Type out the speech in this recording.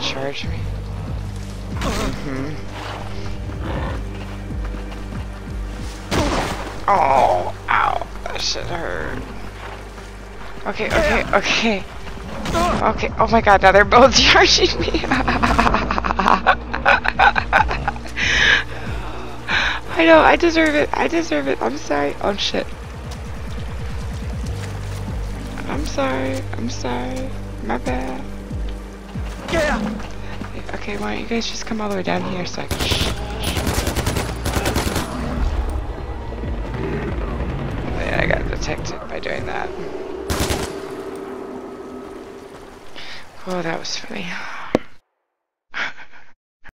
charge me. Mm-hmm. Oh, ow. That shit hurt. Okay, okay, okay. Okay, oh my god, now they're both charging me. I know, I deserve it. I deserve it. I'm sorry. Oh shit. I'm sorry. I'm sorry. My bad. Okay, why don't you guys just come all the way down here so I can. Oh, yeah, I got detected by doing that. Oh, that was funny.